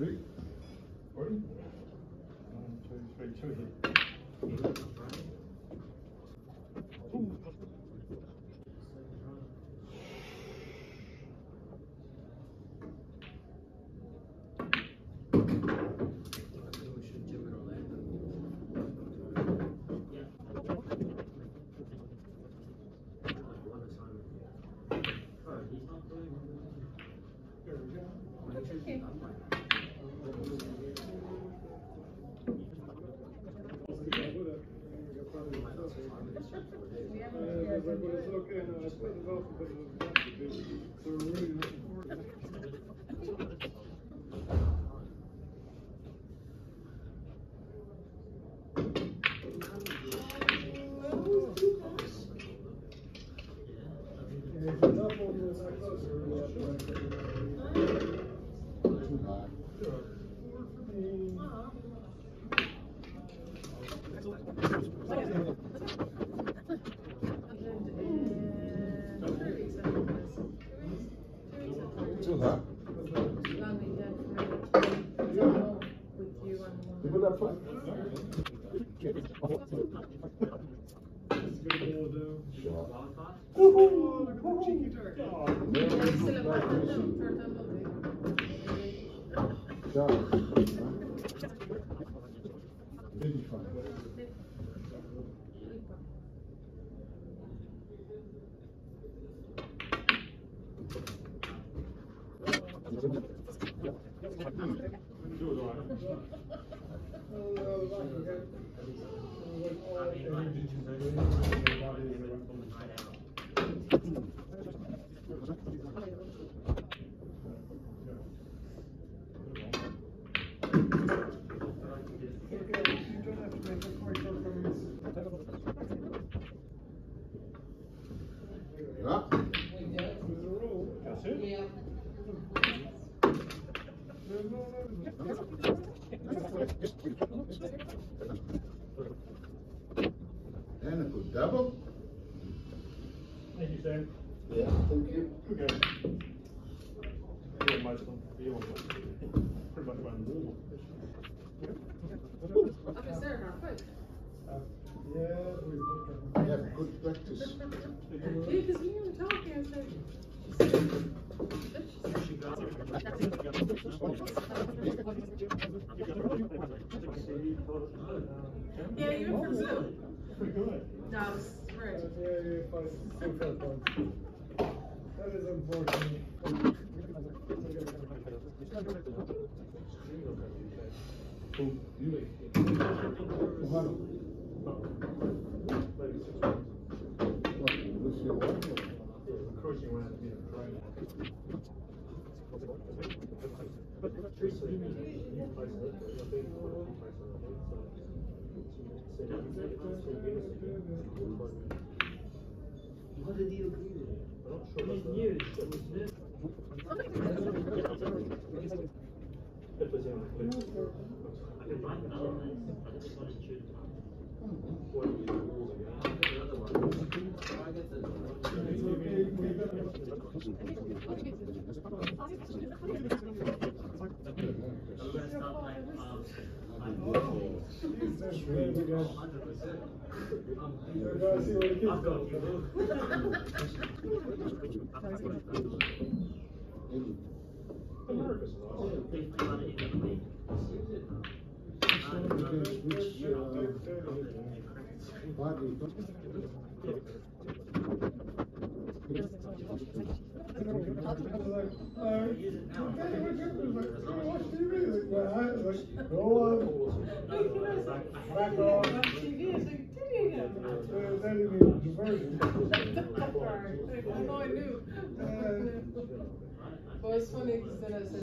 Three. Ready? One, two, three, two Gracias. Give it that play. Shot. Really fun. Yeah. That's it? And a good double. Thank you, Sam. Yeah, thank you. Good game. Yeah, most of them. Yeah, all of them. Pretty much run the wall. Uh, yeah, We have good practice. Yeah, you were from Zoom. Pretty good. No, I was right. That is unfortunate. Who? You. Ohana. Maybe six months. What did you agree with? I'm not sure. It was news. It was news. It was I can write the elements. I just want to choose one. What do you do? I've got another one. I get the one. Um, is. you. On. Back on. That is diversion. I know I knew. Well, it's funny because then I said.